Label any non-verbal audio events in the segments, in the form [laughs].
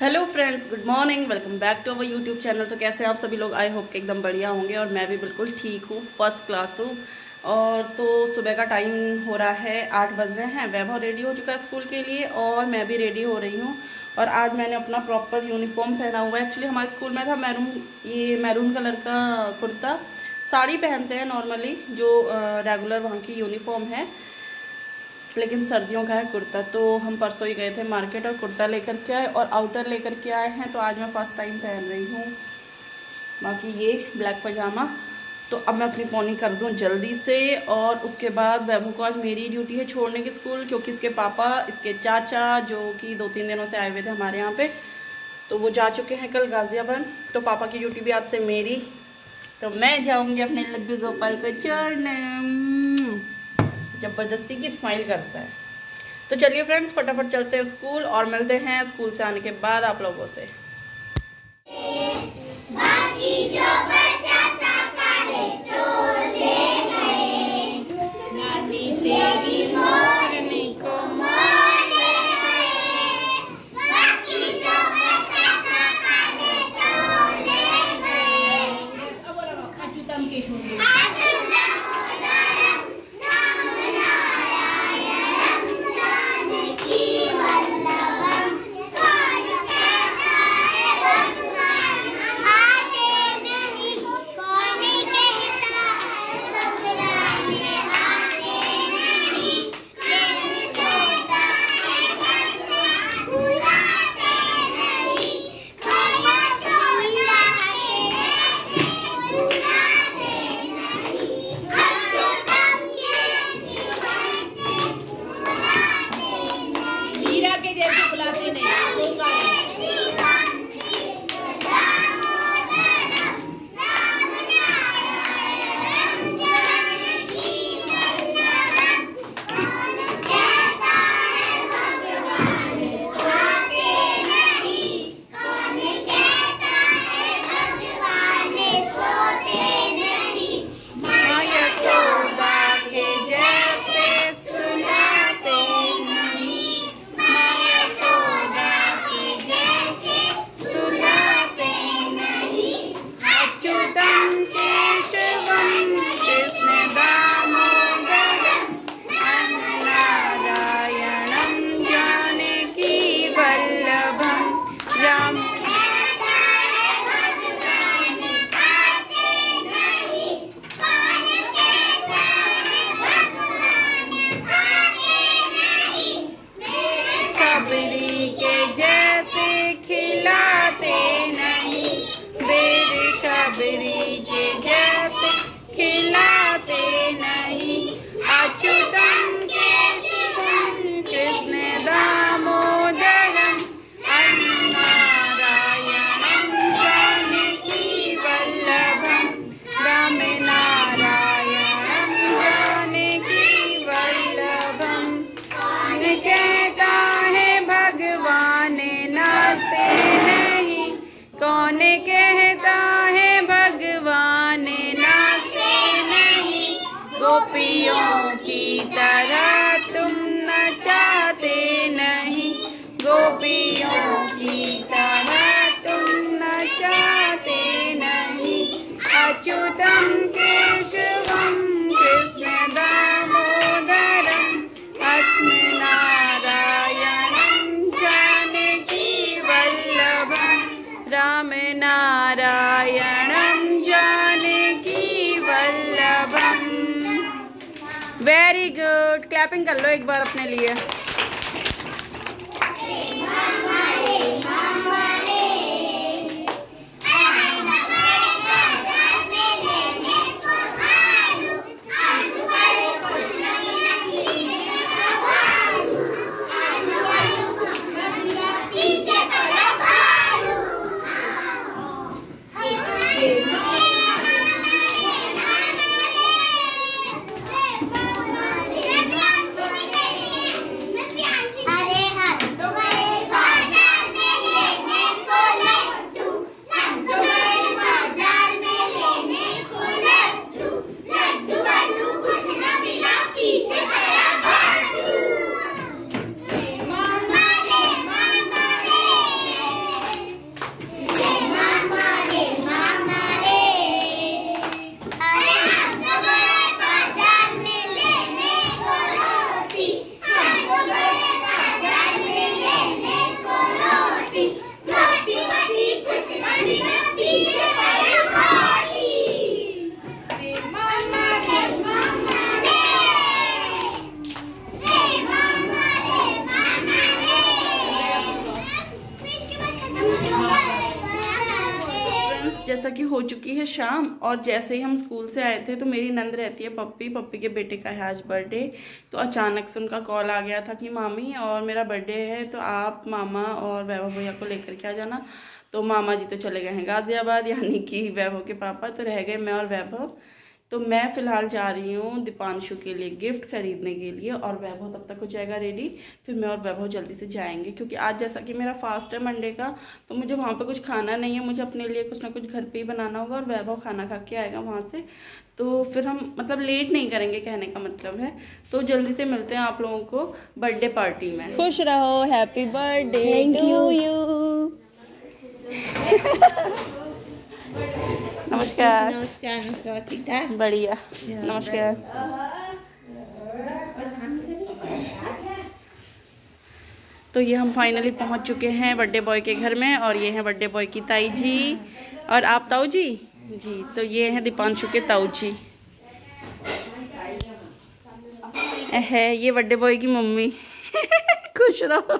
Hello friends good morning welcome back to our YouTube channel तो कैसे आप सभी लोग? आई होप के एकदम बढ़िया होंगे और मैं भी बिल्कुल ठीक हूँ फ़र्स्ट क्लास हूँ। और तो सुबह का टाइम हो रहा है, आठ बज रहे हैं। वैभव रेडी हो चुका है स्कूल के लिए और मैं भी रेडी हो रही हूँ। और आज मैंने अपना प्रॉपर यूनिफॉर्म पहना हुआ है। एक्चुअली हमारे स्कूल में था मैरून ये मैरून कलर का कुर्ता। साड़ी पहनते हैं नॉर्मली जो रेगुलर वहाँ की यूनिफॉर्म है। लेकिन सर्दियों का है कुर्ता तो हम परसों ही गए थे मार्केट और कुर्ता लेकर के आए और आउटर लेकर के आए हैं तो आज मैं फ़र्स्ट टाइम पहन रही हूँ। बाकी ये ब्लैक पजामा तो अब मैं अपनी पोनी कर दूँ जल्दी से और उसके बाद वैभव को आज मेरी ड्यूटी है छोड़ने की स्कूल क्योंकि इसके पापा, इसके चाचा जो कि दो तीन दिनों से आए हुए थे हमारे यहाँ पे तो वो जा चुके हैं कल गाज़ियाबाद तो पापा की ड्यूटी भी आज से मेरी। तो मैं जाऊँगी अपने लड्डू गोपाल को छोड़ने। ज़बरदस्ती की स्माइल करता है। तो चलिए फ्रेंड्स फटाफट चलते हैं स्कूल और मिलते हैं स्कूल से आने के बाद आप लोगों से। क्लैपिंग कर लो एक बार अपने लिए। चुकी है शाम और जैसे ही हम स्कूल से आए थे तो मेरी नंद रहती है पप्पी पप्पी के बेटे का है आज बर्थडे तो अचानक से उनका कॉल आ गया था कि मामी और मेरा बर्थडे है तो आप, मामा और वैभव भैया को लेकर के आ जाना। तो मामा जी तो चले गए हैं गाज़ियाबाद, यानी कि वैभव के पापा तो रह गए मैं और वैभव। तो मैं फ़िलहाल जा रही हूँ दीपांशु के लिए गिफ्ट खरीदने के लिए और वैभव तब तक हो जाएगा रेडी फिर मैं और वैभव जल्दी से जाएँगे क्योंकि आज जैसा कि मेरा फास्ट है मंडे का तो मुझे वहाँ पे कुछ खाना नहीं है मुझे अपने लिए कुछ ना कुछ घर पे ही बनाना होगा और वैभव खाना खा के आएगा वहाँ से। तो फिर हम मतलब लेट नहीं करेंगे कहने का मतलब है। तो जल्दी से मिलते हैं आप लोगों को बर्थडे पार्टी में। खुश रहो हैप्पी बर्थडे टू यू नमस्कार। नमस्कार नमस्कार ठीक ठाक? बढ़िया। नमस्कार। तो ये हम फाइनली पहुँच चुके हैं बर्थडे बॉय के घर में और ये हैं बर्थडे बॉय की ताई जी और आप ताऊ जी जी तो ये हैं दीपांशु के ताऊ जी है ये बर्थडे बॉय की मम्मी। [laughs] खुश रहो।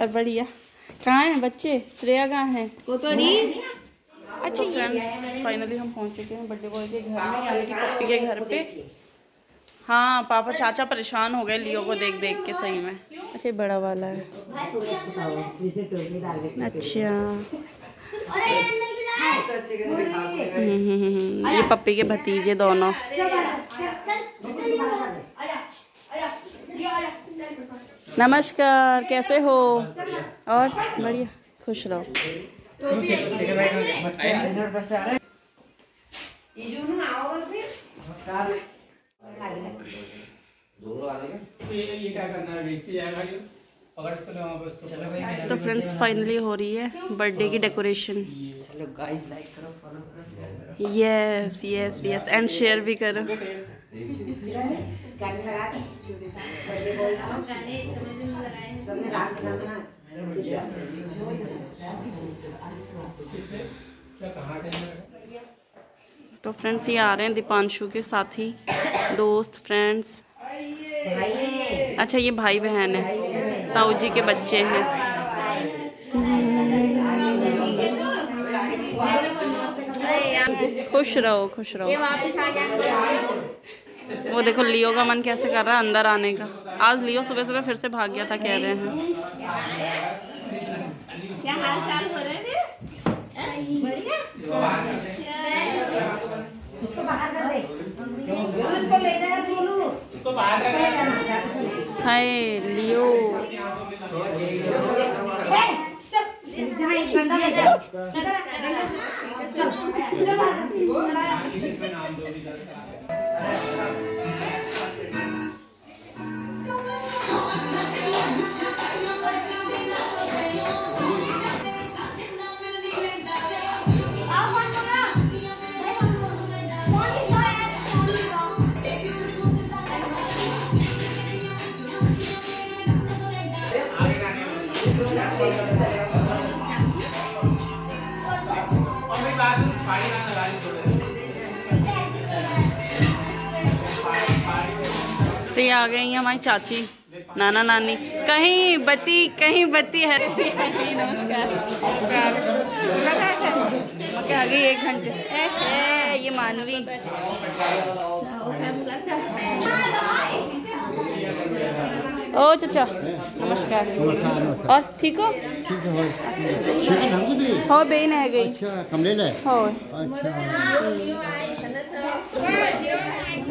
और बढ़िया। कहाँ हैं बच्चे? श्रेया कहाँ है? वो तो नहीं। अच्छा फ्रेंड्स फाइनली हम पहुँच चुके हैं बर्थडे बॉय के घर में यानी कि पप्पी के घर पे। हाँ पापा चाचा परेशान हो गए लियो को देख देख के सही में। अच्छा बड़ा वाला है। अच्छा। ये पप्पी के भतीजे दोनों। नमस्कार कैसे हो? और बढ़िया खुश रहो। ये क्या करना है? वेस्ट ही जाएगा ये अगर इसको ले वहाँ पे उसको चलो भाई तो फ्रेंड्स फाइनली हो रही है बर्थडे की decoration yes yes yes and share भी करो। तो फ्रेंड्स, ये आ रहे हैं दीपांशु के साथी, दोस्त फ्रेंड्स अच्छा ये भाई बहन है। ताऊ जी के बच्चे हैं। खुश रहो खुश रहो। वो देखो, लियो का मन कैसे कर रहा है अंदर आने का। आज लियो सुबह सुबह फिर से भाग गया था, कह रहे हैं। क्या हाल चाल हो रहे बढ़िया उसको बाहर कर दे उसको ले जाए बोलू इसको बाहर कर हाय लियो जहाँ एक ठंडा ले जाओ चल चल आ गई हैं हमारी चाची नाना नानी। कहीं बत्ती कहीं बत्ती है। नमस्कार। आ गई एक घंटे। ये मानवी। ओ चाचा नमस्कार। और ठीक हो? ठीक है हो बेन है गई। अच्छा कमरे ले हो।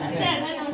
अच्छा।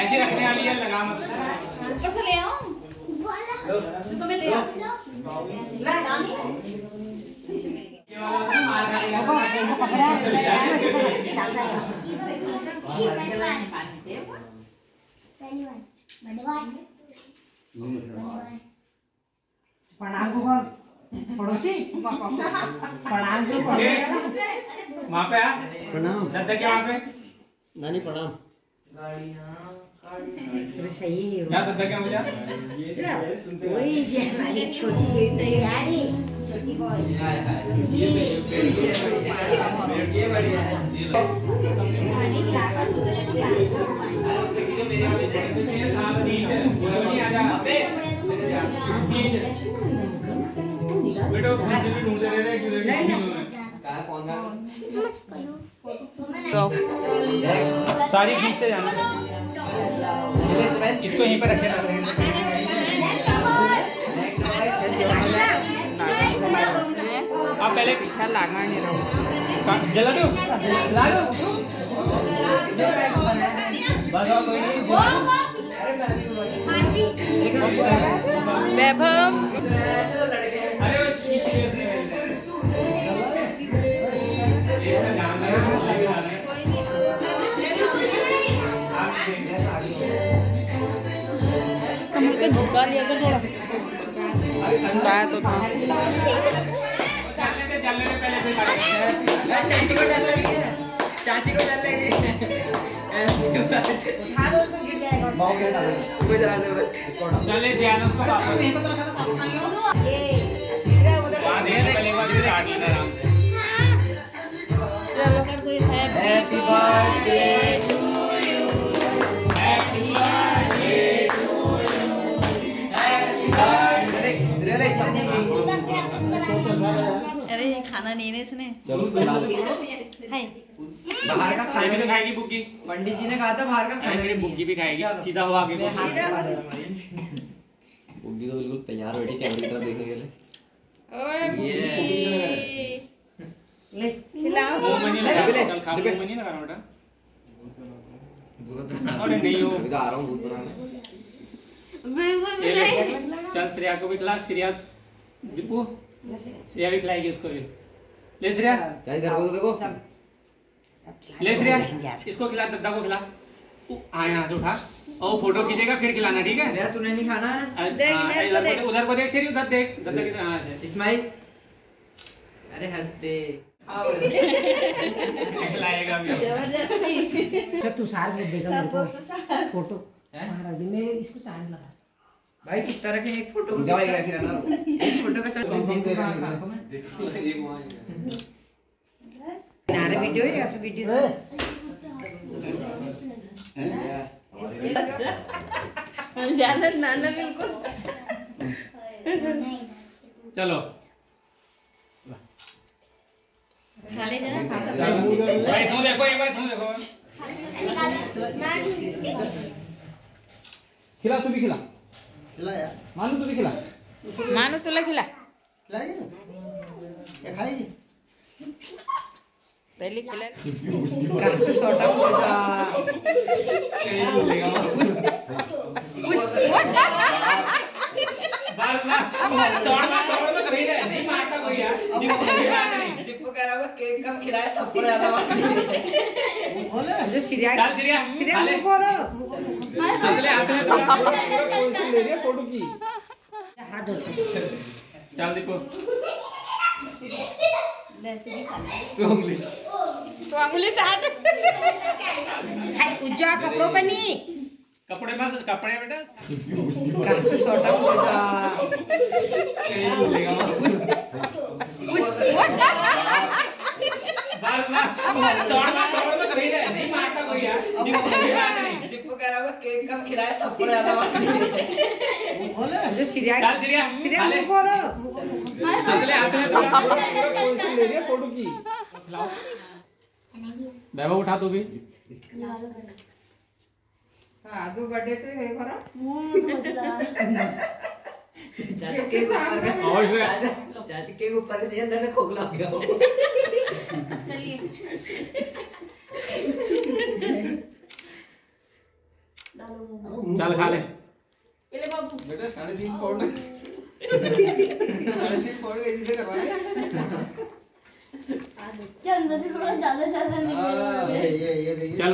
ऐसी रखने वाली है लगा मत। प्रणाम भगवान पड़ोसी प्रणाम जो वहाँ पे प्रणाम दादा क्या वहाँ पे नानी प्रणाम अरे सही क्या दादा क्या मुझे वही जो हमारी छोटी बॉय बेटो मुझे भी ढूंढते रहे क्यों कहाँ फ़ोन सारी खींच से जाना। इसको यहीं पे रखे आप पहले लागणार नाही राहू। जला दो। जला दो। बस और कोई नहीं। वैभव। कमर झुका लिया कर थोड़ा। है तो था। चलने दे चलने दे पहले फिर काट चाची को डाल लेंगे कोई चले ध्यान उसको वापस वहाँ देखो पहले बार इसे काट लेना आराम से हैप्पी बर्थडे खाना नहीं है इसने। [laughs] [laughs] बाहर का खाने भी खाएगी बुग्गी? पंडित जी ने कहा था बाहर का खाने बुग्गी भी खाएगी। सीधा हो आगे को बुग्गी तो बिल्कुल तैयार बैठी कैमरे की तरफ़ देखने के लिए। [laughs] ले मुँह में नहीं लगा दिबे ले, चल खा दिबे। मुँह में नहीं लगा बेटा। भूत अरे नहीं हो। अभी तो आ रहा हूँ भूत बनाने। ये ले। चल श्रेया को भी खिला। श्रेया दीपू श्रेया भी खिलाएगी उसको भी। ले श्रेया चाहे इधर को तो देखो ले श्रेया इसको खिला दद्दा को खिला। हाँ यहाँ से उठा। और फ़ोटो खींचेगा फिर खिलाना ठीक है? अरे तूने नहीं खाना? देख, हाँ, इधर को देख। देख, उधर को देख श्री उधर देख। दद्दा की तरफ़ हाँ इस्माइल? अरे हँसते। खिलाएगा भी। अच्छा तू सार में देखा मेरे फ़ोटो। हाँ, मैं इसको चाँद लगा। भाई किस तरह के एक फ़ोटो जाओ एक [laughs] रहना एक नारे वीडियो है ऐसा वीडियो नाना बिल्कुल चलो खा जरा भाई देखो एक बार देखो खिला तू भी खिला। खिलाया मानू तू भी खिला। मानो तुला खिला खिलाएगी ना क्या खाएगी पहले खिला काफ़ी छोटा हो जा बस बस तोड़ना तोड़ना कोई नहीं नहीं मारता कोई यार दीपू नहीं दीपू कह रहा होगा केक कम खिलाया थप्पड़ ज़्यादा मार मुझे सीरिया चल श्रेया सीरिया खा ले मुझको रो चल हाथ में थोड़ा पोजीशन ले रही है। फ़ोटो की हाथ धो चल दीपू तू उंगली। तो अंगुली चाट। हाय उज्जा कपड़ों पे नहीं कपड़े बस कपड़े बेटा। काफ़ी छोटा जा। बस बस। तोड़ना तोड़ना कोई नहीं नहीं मारता कोई यार दीपू नहीं दीपू कह होगा केक कम खिलाया थप्पड़ ज़्यादा मुझे सीरिया। सीरिया खा ले। मुझको रो चल हाथ में थोड़ा पोजीशन ले रही फ़ोटो की? वैभव उठा तू भी। आगे बर्थडे तो है भरा चाची केक ऊपर का और चाची ऊपर से अंदर से खोखला हो गया चलिए। चल खा ले। बेटा साढ़े तीन पौड़ हाँ, निकल ये ये ये देखिए। चल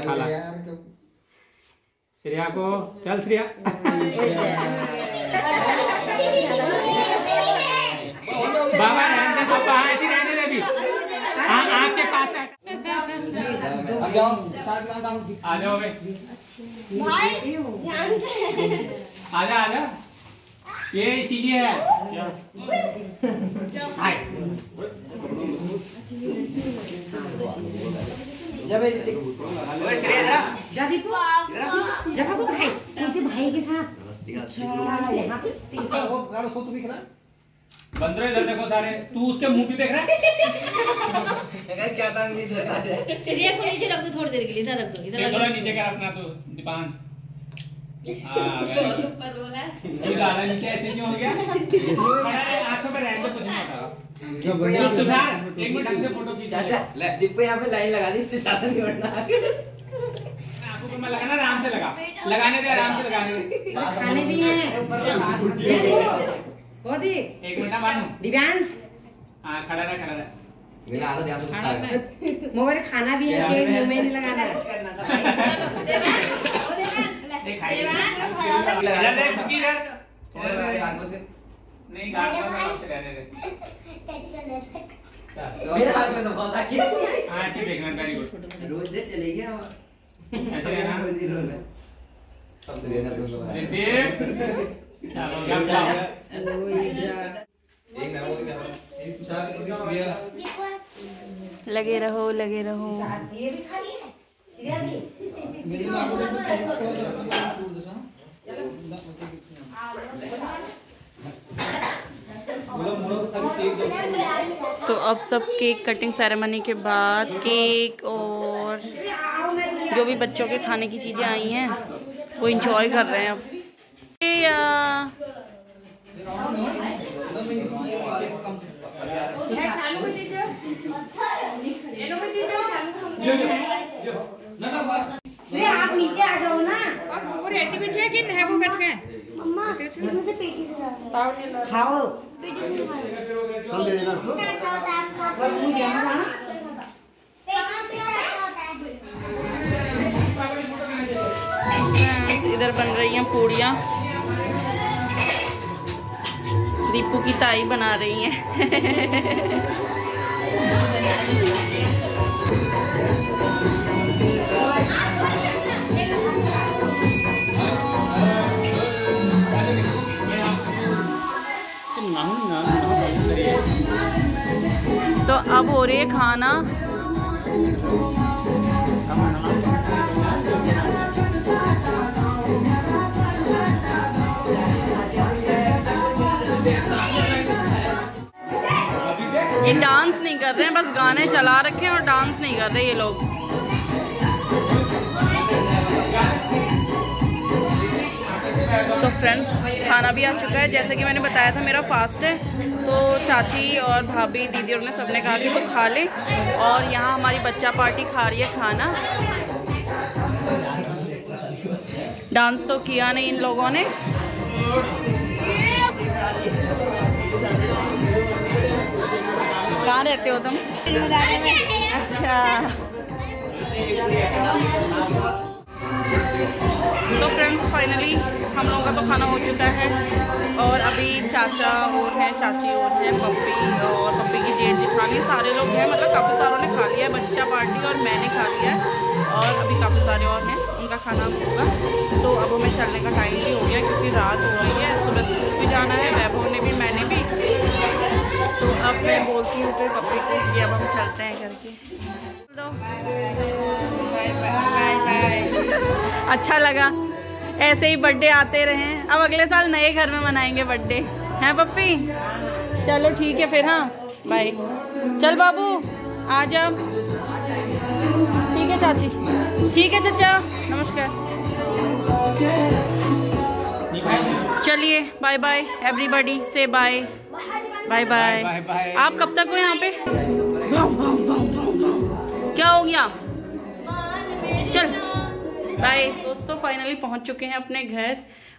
खिला ला। यार श्रेया को चल श्रेया। [laughs] बाबा रहने दे पापा हाँ ऐसे रहने दे अभी। हाँ आँख के पास आ जाओ साथ में काम आ जाओ बे भाई ध्यान से आजा आजा ये सीधी है हाय जब इधर आ। जगह को भाई के साथ अच्छा यहाँ पे वो गाना सो तू भी खड़ा बंद रहो इधर देखो सारे। तू उसके मुँह भी देख रहा है? अगर क्या था अंगली धरा दे श्रेया को नीचे रख दो थोड़ी देर के लिए इधर रख दो इधर थोड़ा दो। नीचे कर अपना तो दीपांश। [laughs] हाँ बहुत very good। ऊपर बोला। ये ज़्यादा नीचे ऐसे क्यों हो गया? [laughs] खड़ा आँखों पे रहने दो कुछ नहीं होता। तो तुषार एक मिनट हमसे फ़ोटो खींच चाचा ले। दीपू यहाँ पे लाइन लगा दी इससे ज़्यादा नहीं बढ़ना मैं लगाना आराम से लगा। लगाने दे आराम से लगाने दे। खाने भी हैं। गोदी एक मिनट मानू दिव्यांश हाँ खड़ा रहे खड़ा रहे मेरा आधा ध्यान तो खाना खाना बनाए। मगर खाना भी है कि मुँह में नहीं लगाना देख खाइए इधर देख इधर थोड़ा लगा से नहीं मेरे हाथ में तो बहुत आकी हाँ ऐसे देखना वेरी गुड रोज डे चले गया ऐसे रोज ही रोज है सबसे तो है लगे रहो लगे रहो। तो अब सब केक कटिंग सेरेमनी के बाद केक और जो भी बच्चों के खाने की चीज़ें आई हैं वो इंजॉय कर रहे हैं अब। ये, आ, ना ना बात श्रेया आप नीचे आ जाओ ना मम्मा इसमें से पेटी से जाता खाओ पेटी से दे देना उसको अच्छा होता है आप खाते और है फ्रेंड्स, इधर बन रही हैं पूड़ियाँ। दीपू की ताई बना रही है। तो अब हो रही है खाना। ये डांस नहीं कर रहे हैं बस गाने चला रखे हैं और डांस नहीं कर रहे ये लोग। तो फ्रेंड्स खाना भी आ चुका है। जैसे कि मैंने बताया था, मेरा फास्ट है। तो चाची और भाभी, दीदी और ने सबने कहा कि तो खा ले। और यहाँ हमारी बच्चा पार्टी खा रही है खाना। डांस तो किया नहीं इन लोगों ने। कहाँ रहते हो तुम? अच्छा। तो फ्रेंड्स फाइनली हम लोगों का तो खाना हो चुका है और अभी चाचा और हैं, चाची और हैं, पप्पी और पप्पी की जेठ जेठानी सारे लोग हैं मतलब काफ़ी सारों ने खा लिया है, बच्चा पार्टी और मैंने खा लिया है और अभी काफ़ी सारे और हैं, उनका खाना होगा। तो अब हमें चलने का टाइम भी हो गया क्योंकि रात हो रही है, सुबह स्कूल भी जाना है, वैभव ने भी, मैंने भी। तो अब मैं बोलती हूँ फिर पप्पी को कि अब हम चलते हैं करके अच्छा लगा। ऐसे ही बर्थडे आते रहे। अब अगले साल नए घर में मनाएँगे बर्थडे। हैं पप्पी? चलो ठीक है फिर हाँ। बाय चल बाबू, आ जा। ठीक है चाची। ठीक है चाचा। नमस्कार। चलिए बाय बाय एवरीबॉडी से बाय बाय बाय आप कब तक हो यहाँ पे? क्या हो गया? चल। बाय दोस्तों फाइनली पहुँच चुके हैं अपने घर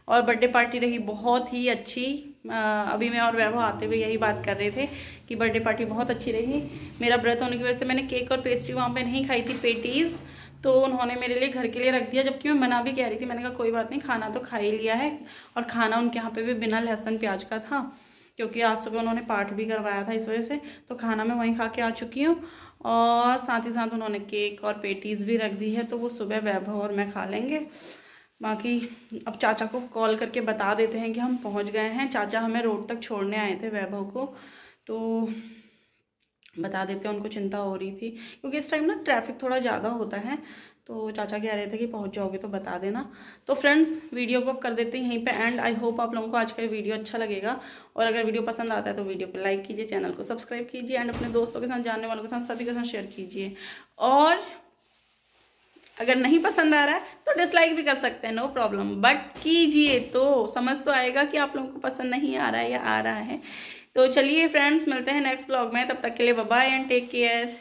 और बर्थडे पार्टी रही बहुत ही अच्छी। अ, अभी मैं और वैभव आते हुए यही बात कर रहे थे कि बर्थडे पार्टी बहुत अच्छी रही। मेरा व्रत होने की वजह से मैंने केक और पेस्ट्री वहाँ पे नहीं खाई थी पेटीज़। तो उन्होंने मेरे लिए घर के लिए रख दिया जबकि मैं मना भी कह रही थी मैंने कहा कोई बात नहीं खाना तो खा ही लिया है। और खाना उनके यहाँ पे भी बिना लहसुन प्याज का था। क्योंकि आज सुबह उन्होंने पाठ भी करवाया था इस वजह से तो खाना मैं वहीं खा के आ चुकी हूँ। और साथ ही साथ उन्होंने केक और पेटीज़ भी रख दी है तो वो सुबह वैभव और मैं खा लेंगे। बाकी अब चाचा को कॉल करके बता देते हैं कि हम पहुँच गए हैं। चाचा हमें रोड तक छोड़ने आए थे वैभव को तो बता देते हैं, उनको चिंता हो रही थी। क्योंकि इस टाइम ना ट्रैफ़िक थोड़ा ज़्यादा होता है तो चाचा कह रहे थे कि पहुँच जाओगे तो बता देना। तो फ्रेंड्स वीडियो को कर देते हैं यहीं पे एंड आई होप आप लोगों को आज का वीडियो अच्छा लगेगा। और अगर वीडियो पसंद आता है तो वीडियो को लाइक कीजिए चैनल को सब्सक्राइब कीजिए एंड अपने दोस्तों के साथ, जानने वालों के साथ, सभी के साथ शेयर कीजिए। और अगर नहीं पसंद आ रहा है तो डिसलाइक भी कर सकते हैं नो प्रॉब्लम बट कीजिए तो समझ तो आएगा कि आप लोगों को पसंद नहीं आ रहा है या आ रहा है। तो चलिए फ्रेंड्स मिलते हैं नेक्स्ट ब्लॉग में। तब तक के लिए बाय एंड टेक केयर